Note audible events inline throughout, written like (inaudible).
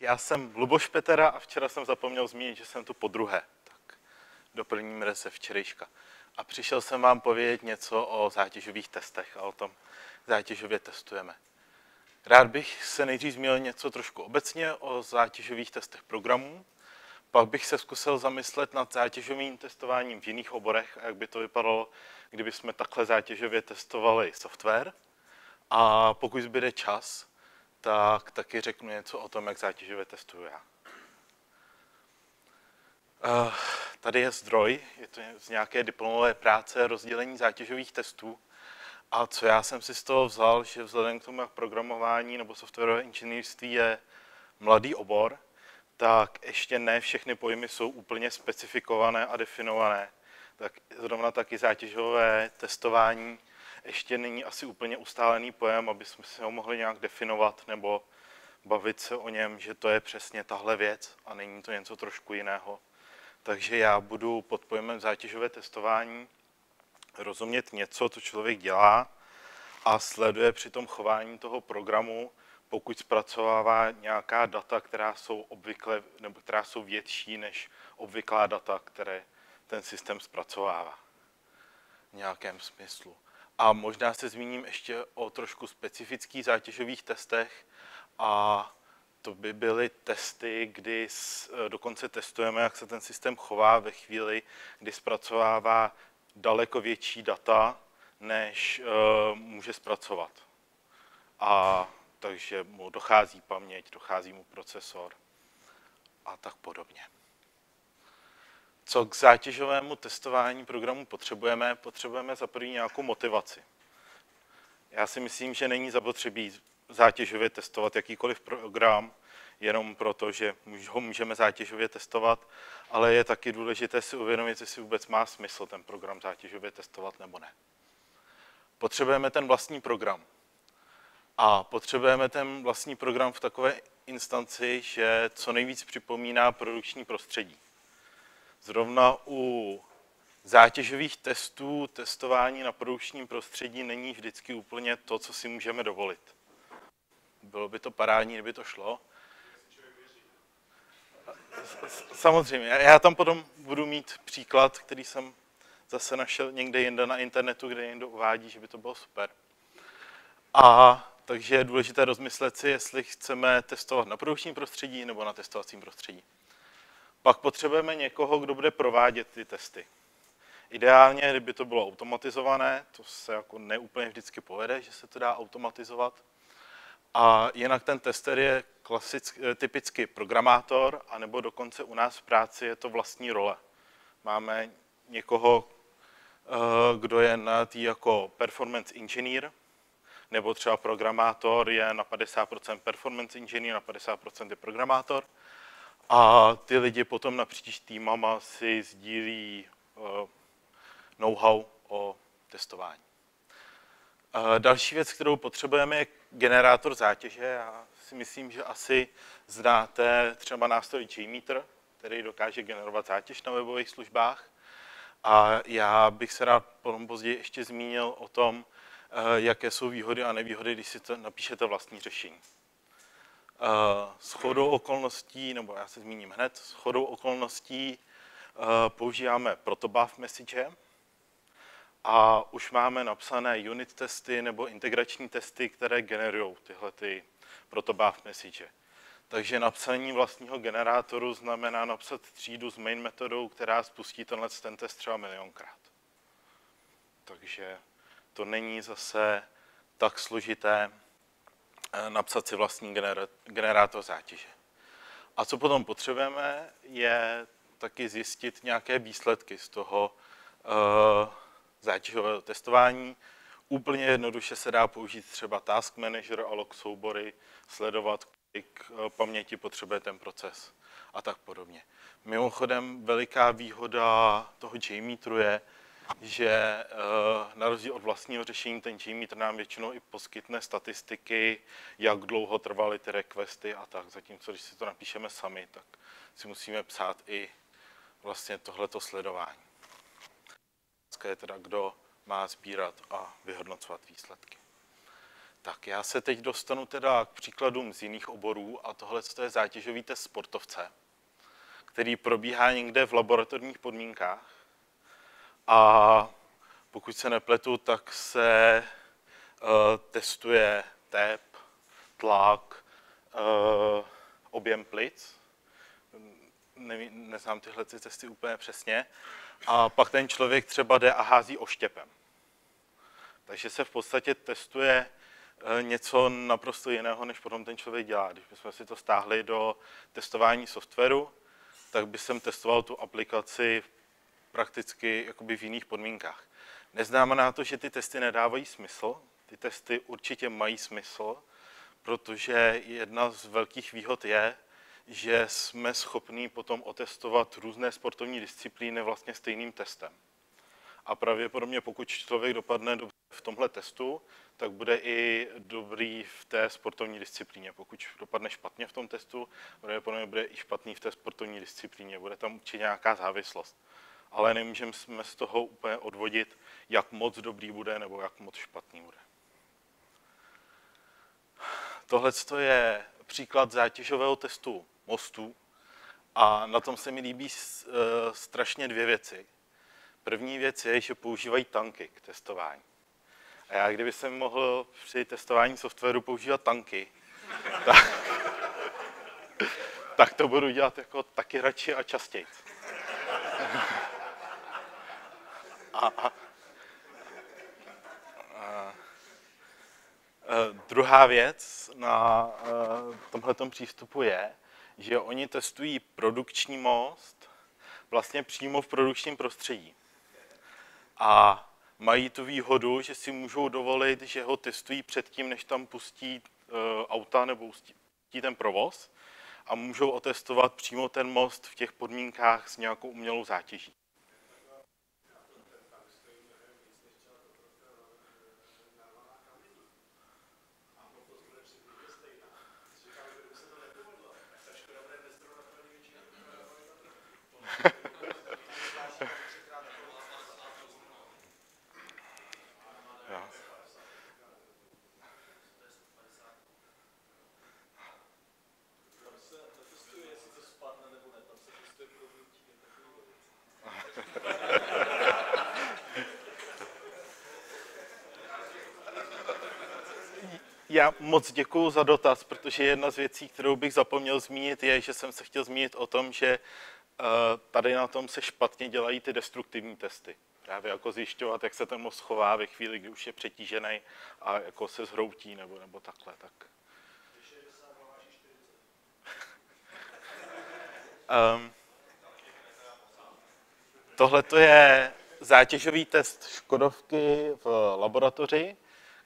Já jsem Luboš Petera a včera jsem zapomněl zmínit, že jsem tu po druhé. Tak doplním se včerejška. A přišel jsem vám povědět něco o zátěžových testech a o tom zátěžově testujeme. Rád bych se nejdřív zmínil něco trošku obecně o zátěžových testech programů, pak bych se zkusil zamyslet nad zátěžovým testováním v jiných oborech jak by to vypadalo, kdyby jsme takhle zátěžově testovali software. A pokud zbyde čas, tak taky řeknu něco o tom, jak zátěžově testuju já. Uh, tady je zdroj, je to z nějaké diplomové práce rozdělení zátěžových testů. A co já jsem si z toho vzal, že vzhledem k tomu, jak programování nebo softwarové inženýrství je mladý obor, tak ještě ne všechny pojmy jsou úplně specifikované a definované. Tak zrovna taky zátěžové testování ještě není asi úplně ustálený pojem, aby jsme si ho mohli nějak definovat nebo bavit se o něm, že to je přesně tahle věc a není to něco trošku jiného. Takže já budu pod pojmem zátěžové testování rozumět něco, co člověk dělá a sleduje při tom chování toho programu, pokud zpracovává nějaká data, která jsou obvykle, nebo která jsou větší než obvyklá data, které ten systém zpracovává v nějakém smyslu. A možná se zmíním ještě o trošku specifických zátěžových testech a to by byly testy, kdy dokonce testujeme, jak se ten systém chová ve chvíli, kdy zpracovává daleko větší data, než uh, může zpracovat. A takže mu dochází paměť, dochází mu procesor a tak podobně. Co k zátěžovému testování programu potřebujeme? Potřebujeme za první nějakou motivaci. Já si myslím, že není zapotřebí zátěžově testovat jakýkoliv program, jenom proto, že ho můžeme zátěžově testovat, ale je taky důležité si uvědomit, jestli vůbec má smysl ten program zátěžově testovat nebo ne. Potřebujeme ten vlastní program. A potřebujeme ten vlastní program v takové instanci, že co nejvíc připomíná produkční prostředí. Zrovna u zátěžových testů, testování na produkčním prostředí není vždycky úplně to, co si můžeme dovolit. Bylo by to parádní, kdyby to šlo. Samozřejmě, já tam potom budu mít příklad, který jsem zase našel někde jinde na internetu, kde někdo uvádí, že by to bylo super. A takže je důležité rozmyslet si, jestli chceme testovat na produkčním prostředí nebo na testovacím prostředí. Pak potřebujeme někoho, kdo bude provádět ty testy. Ideálně, kdyby to bylo automatizované, to se jako neúplně vždycky povede, že se to dá automatizovat. A jinak ten tester je klasick, typicky programátor, anebo dokonce u nás v práci je to vlastní role. Máme někoho, eh, kdo je na tý jako performance engineer, nebo třeba programátor je na 50% performance engineer, na 50% je programátor. A ty lidi potom napříč týmama si sdílí uh, know-how o testování. Uh, další věc, kterou potřebujeme, je generátor zátěže. Já si myslím, že asi znáte třeba nástroj JMeter, který dokáže generovat zátěž na webových službách. A já bych se rád potom později ještě zmínil o tom, Eh, jaké jsou výhody a nevýhody, když si to napíšete vlastní řešení. Eh, s chodou okolností, nebo já se zmíním hned, s chodou okolností eh, používáme protobuf message a už máme napsané unit testy nebo integrační testy, které generují tyhle ty protobuf message. Takže napsání vlastního generátoru znamená napsat třídu s main metodou, která spustí tenhle ten test třeba milionkrát. Takže to není zase tak složité napsat si vlastní generátor zátěže. A co potom potřebujeme, je taky zjistit nějaké výsledky z toho uh, zátěžového testování. Úplně jednoduše se dá použít třeba Task Manager a log soubory, sledovat, kolik eh, paměti potřebuje ten proces a tak podobně. Mimochodem, veliká výhoda toho JMeteru je, že eh, na rozdíl od vlastního řešení ten JMeter nám většinou i poskytne statistiky, jak dlouho trvaly ty requesty a tak, zatímco když si to napíšeme sami, tak si musíme psát i vlastně tohleto sledování. je teda, kdo má sbírat a vyhodnocovat výsledky. Tak já se teď dostanu teda k příkladům z jiných oborů a tohle je zátěžový test sportovce, který probíhá někde v laboratorních podmínkách. A pokud se nepletu, tak se uh, testuje tep, tlak, uh, objem plic. Ne, neznám tyhle ty testy úplně přesně. A pak ten člověk třeba jde a hází oštěpem. Takže se v podstatě testuje eh, něco naprosto jiného, než potom ten člověk dělá. Když bychom si to stáhli do testování softwaru, tak by jsem testoval tu aplikaci prakticky jakoby v jiných podmínkách. Neznamená to, že ty testy nedávají smysl. Ty testy určitě mají smysl, protože jedna z velkých výhod je, že jsme schopni potom otestovat různé sportovní disciplíny vlastně stejným testem. A pravděpodobně pokud člověk dopadne v tomhle testu, tak bude i dobrý v té sportovní disciplíně. Pokud dopadne špatně v tom testu, pravděpodobně bude i špatný v té sportovní disciplíně. Bude tam určitě nějaká závislost. Ale nemůžeme z toho úplně odvodit, jak moc dobrý bude nebo jak moc špatný bude. Tohle je příklad zátěžového testu mostů a na tom se mi líbí eh, strašně dvě věci. První věc je, že používají tanky k testování. A já kdyby jsem mohl při testování softwaru používat tanky, tak, (laughs) tak to budu dělat jako taky radši a častěji. A, a, a, druhá věc na tomhle přístupu je, že oni testují produkční most vlastně přímo v produkčním prostředí. A mají tu výhodu, že si můžou dovolit, že ho testují předtím, než tam pustí uh, auta nebo pustí ten provoz a můžou otestovat přímo ten most v těch podmínkách s nějakou umělou zátěží. Já moc děkuji za dotaz, protože jedna z věcí, kterou bych zapomněl zmínit, je, že jsem se chtěl zmínit o tom, že tady na tom se špatně dělají ty destruktivní testy. Právě jako zjišťovat, jak se ten most chová ve chvíli, kdy už je přetížený a jako se zhroutí nebo, nebo takhle. Tak. um, Tohle je zátěžový test Škodovky v laboratoři,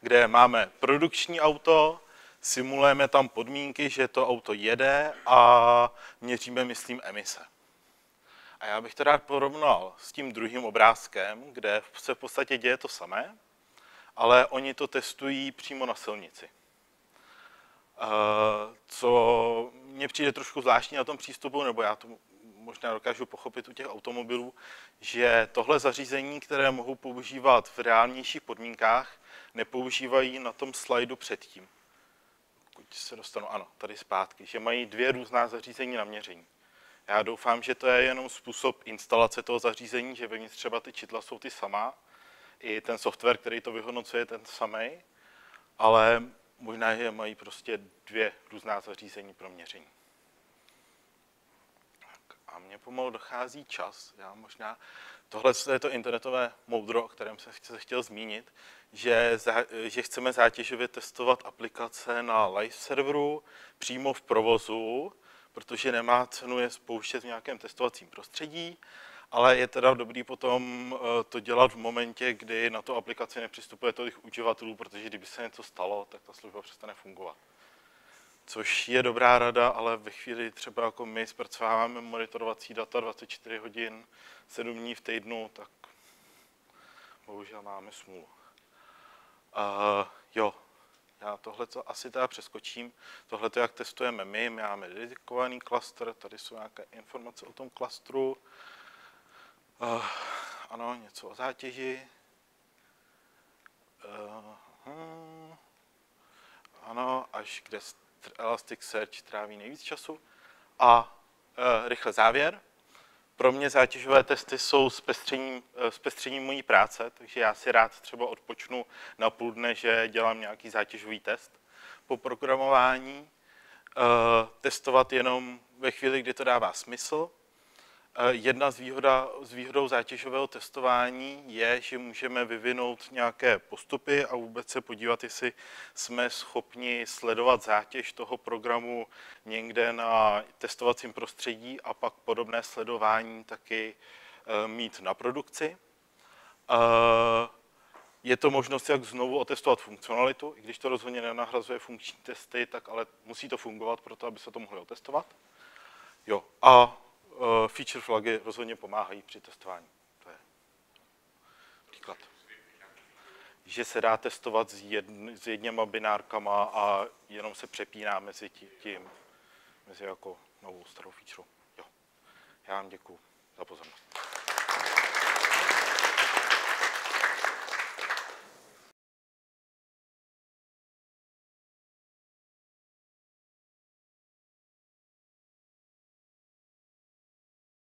kde máme produkční auto, simulujeme tam podmínky, že to auto jede a měříme, myslím, emise. A já bych to rád porovnal s tím druhým obrázkem, kde se v podstatě děje to samé, ale oni to testují přímo na silnici. Eh, co mně přijde trošku zvláštní na tom přístupu, nebo já to možná dokážu pochopit u těch automobilů, že tohle zařízení, které mohou používat v reálnějších podmínkách, nepoužívají na tom slajdu předtím. Pokud se dostanu, ano, tady zpátky, že mají dvě různá zařízení na měření. Já doufám, že to je jenom způsob instalace toho zařízení, že vevnitř třeba ty čidla jsou ty samá, i ten software, který to vyhodnocuje, ten samý, ale možná, že mají prostě dvě různá zařízení pro měření. Tak a mně pomalu dochází čas. Já možná, tohle je to internetové moudro, o kterém se chtěl zmínit, že, že chceme zátěžově testovat aplikace na live serveru přímo v provozu, protože nemá cenu je spouštět v nějakém testovacím prostředí, ale je teda dobrý potom eh, to dělat v momentě, kdy na to aplikaci nepřistupuje tolik uživatelů, protože kdyby se něco stalo, tak ta služba přestane fungovat. Což je dobrá rada, ale ve chvíli třeba jako my zpracováváme monitorovací data 24 hodin, 7 dní v týdnu, tak bohužel máme smůlu. Uh, jo, já tohle asi teda přeskočím. Tohle to, jak testujeme my, my máme dedikovaný klaster, tady jsou nějaké informace o tom klastru. Uh, ano, něco o zátěži. Uh, hm. až kde Elasticsearch tráví nejvíc času. A e, rychle závěr. Pro mě zátěžové testy jsou zpestřením, zpestřením mojí práce, takže já si rád třeba odpočnu na půl dne, že dělám nějaký zátěžový test po programování. Testovat jenom ve chvíli, kdy to dává smysl, Eh, jedna z, výhoda, z výhodou zátěžového testování je, že můžeme vyvinout nějaké postupy a vůbec se podívat, jestli jsme schopni sledovat zátěž toho programu někde na testovacím prostředí a pak podobné sledování taky eh, mít na produkci. Eh, je to možnost, jak znovu otestovat funkcionalitu, i když to rozhodně nenahrazuje funkční testy, tak ale musí to fungovat pro to, aby se to mohli otestovat. Jo, a feature flagy rozhodně pomáhají při testování. To je příklad. Že se dá testovat s, jedn, s jedněma binárkama a jenom se přepíná mezi tím, mezi jako novou starou feature. Jo. Já vám děkuji za pozornost.